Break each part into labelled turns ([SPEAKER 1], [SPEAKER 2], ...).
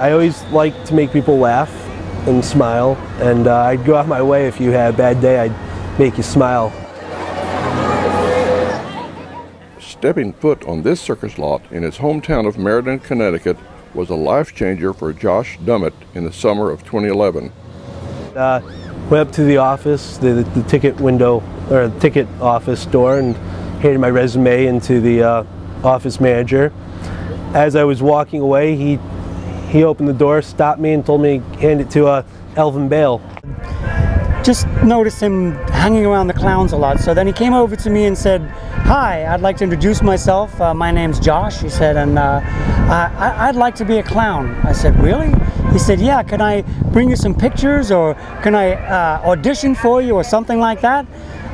[SPEAKER 1] I always like to make people laugh and smile, and uh, I'd go out of my way if you had a bad day, I'd make you smile.
[SPEAKER 2] Stepping foot on this circus lot in his hometown of Meriden, Connecticut was a life changer for Josh Dummit in the summer of 2011.
[SPEAKER 1] Uh, went up to the office, the, the, ticket window, or the ticket office door, and handed my resume into the uh, office manager. As I was walking away, he he opened the door, stopped me, and told me to hand it to uh, Elvin Bale.
[SPEAKER 3] Just noticed him hanging around the clowns a lot. So then he came over to me and said, "Hi, I'd like to introduce myself. Uh, my name's Josh." He said, "and uh, I, would like to be a clown." I said, "Really?" He said, "Yeah. Can I bring you some pictures, or can I uh, audition for you, or something like that?"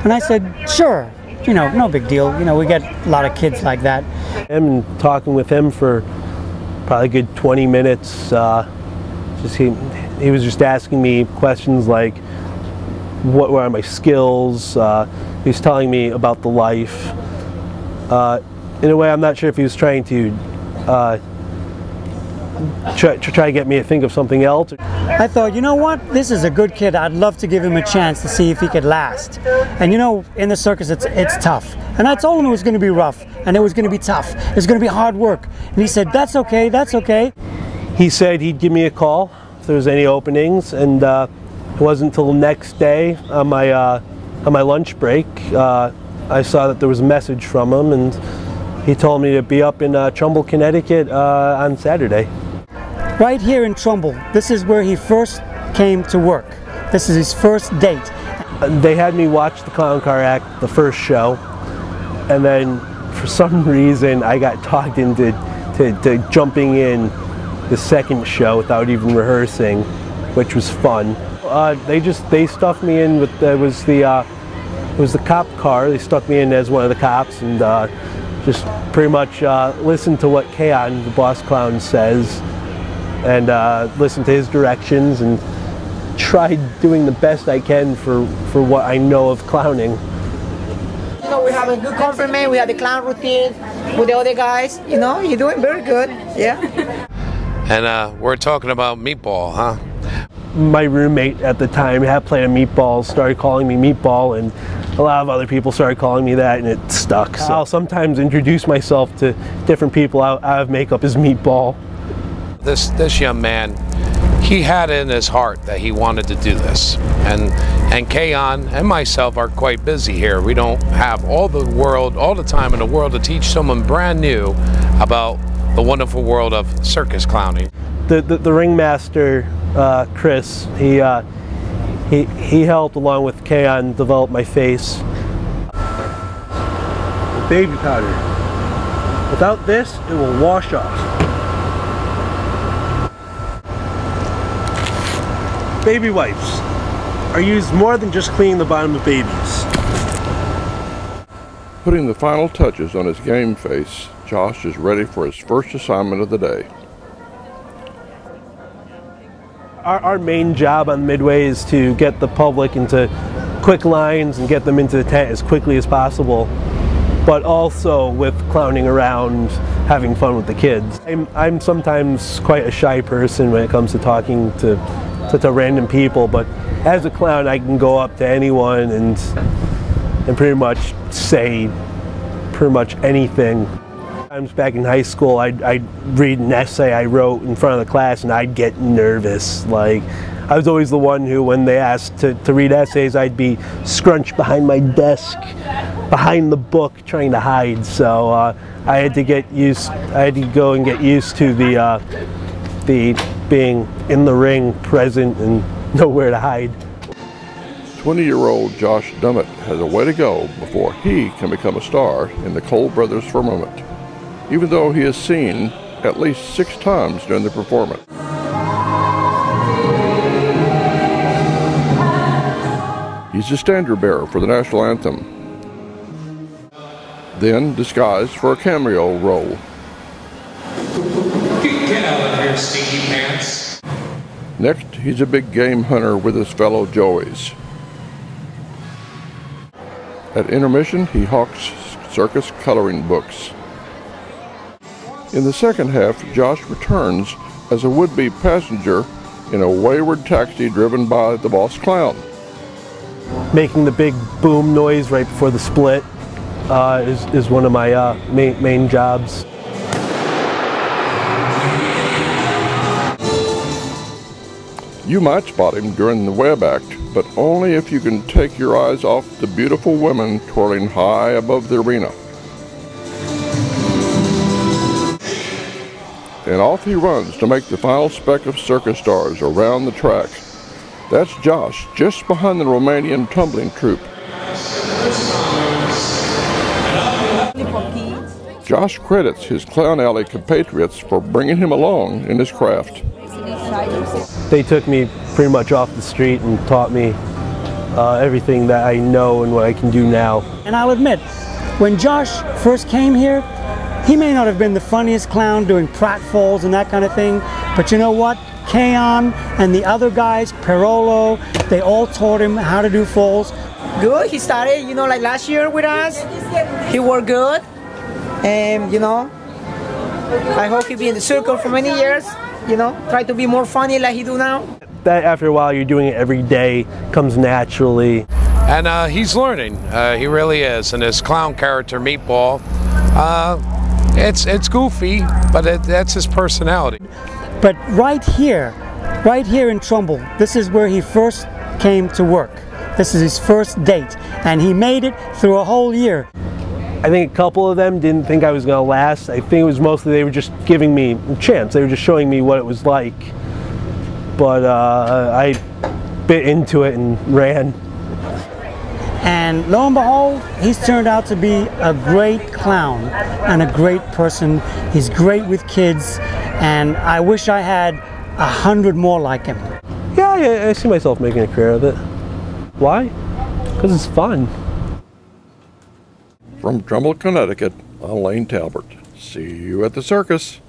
[SPEAKER 3] And I said, "Sure." You know, no big deal. You know, we get a lot of kids like that.
[SPEAKER 1] I'm talking with him for probably a good 20 minutes. Uh, just he, he was just asking me questions like, what were my skills? Uh, he was telling me about the life. Uh, in a way, I'm not sure if he was trying to uh, try, to try to get me to think of something else.
[SPEAKER 3] I thought, you know what, this is a good kid. I'd love to give him a chance to see if he could last. And you know, in the circus, it's it's tough. And I told him it was going to be rough, and it was going to be tough. It was going to be hard work. And he said, that's okay, that's okay.
[SPEAKER 1] He said he'd give me a call if there was any openings, and uh, it wasn't until the next day on my uh, on my lunch break uh, I saw that there was a message from him, and he told me to be up in uh, Trumbull, Connecticut uh, on Saturday
[SPEAKER 3] right here in Trumbull. This is where he first came to work. This is his first date.
[SPEAKER 1] They had me watch the Clown Car Act, the first show, and then for some reason I got talked into to, to jumping in the second show without even rehearsing, which was fun. Uh, they just they stuffed me in with it was the uh, it was the cop car. They stuck me in as one of the cops and uh, just pretty much uh, listened to what K-On, the boss clown, says and uh, listen to his directions and try doing the best I can for, for what I know of clowning.
[SPEAKER 4] You know, we have a good compliment, we have the clown routine with the other guys. You know, you're doing very good, yeah.
[SPEAKER 5] And uh, we're talking about meatball, huh?
[SPEAKER 1] My roommate at the time had played a meatball, started calling me meatball, and a lot of other people started calling me that, and it stuck. So I'll sometimes introduce myself to different people out, out of makeup as meatball
[SPEAKER 5] this this young man, he had in his heart that he wanted to do this. And and K-On and myself are quite busy here. We don't have all the world, all the time in the world to teach someone brand new about the wonderful world of circus clowning.
[SPEAKER 1] The the, the ringmaster, uh, Chris, he. Uh, he, he helped along with K-On develop my face. Baby powder. Without this, it will wash off. Baby wipes are used more than just cleaning the bottom of babies.
[SPEAKER 2] Putting the final touches on his game face, Josh is ready for his first assignment of the day.
[SPEAKER 1] Our, our main job on Midway is to get the public into quick lines and get them into the tent as quickly as possible, but also with clowning around, having fun with the kids. I'm, I'm sometimes quite a shy person when it comes to talking to to, random people, but as a clown, I can go up to anyone and and pretty much say pretty much anything. Times back in high school, I'd, I'd read an essay I wrote in front of the class and I'd get nervous. Like, I was always the one who, when they asked to, to read essays, I'd be scrunched behind my desk, behind the book, trying to hide. So uh, I had to get used, I had to go and get used to the, uh, the being in the ring, present, and nowhere to hide.
[SPEAKER 2] 20-year-old Josh Dummit has a way to go before he can become a star in the Cole Brothers firmament, even though he is seen at least six times during the performance. He's the standard bearer for the national anthem, then disguised for a cameo role.
[SPEAKER 6] Get out of here, stinky pants.
[SPEAKER 2] Next, he's a big game hunter with his fellow Joeys. At intermission, he hawks circus coloring books. In the second half, Josh returns as a would-be passenger in a wayward taxi driven by the boss clown.
[SPEAKER 1] Making the big boom noise right before the split uh, is, is one of my uh, main, main jobs.
[SPEAKER 2] You might spot him during the web act, but only if you can take your eyes off the beautiful women twirling high above the arena. And off he runs to make the final spec of circus stars around the track. That's Josh, just behind the Romanian tumbling troupe. Josh credits his Clown Alley compatriots for bringing him along in his craft.
[SPEAKER 1] They took me pretty much off the street and taught me uh, everything that I know and what I can do now.
[SPEAKER 3] And I'll admit, when Josh first came here, he may not have been the funniest clown doing pratfalls and that kind of thing, but you know what? Kaon and the other guys, Perolo, they all taught him how to do falls.
[SPEAKER 4] Good. He started, you know, like last year with us. He worked good, and you know, I hope he be in the circle for many years. You know, try to be more funny like he do now.
[SPEAKER 1] That after a while, you're doing it every day, comes naturally.
[SPEAKER 5] And uh, he's learning. Uh, he really is. And his clown character, Meatball, uh, it's it's goofy, but it, that's his personality.
[SPEAKER 3] But right here, right here in Trumbull, this is where he first came to work. This is his first date, and he made it through a whole year.
[SPEAKER 1] I think a couple of them didn't think I was going to last. I think it was mostly they were just giving me a chance. They were just showing me what it was like. But uh, I bit into it and ran.
[SPEAKER 3] And lo and behold, he's turned out to be a great clown and a great person. He's great with kids, and I wish I had a hundred more like him.
[SPEAKER 1] Yeah, yeah, I see myself making a career of it. Why? Because it's fun.
[SPEAKER 2] From Trumbull, Connecticut, I'm Lane Talburt. See you at the circus.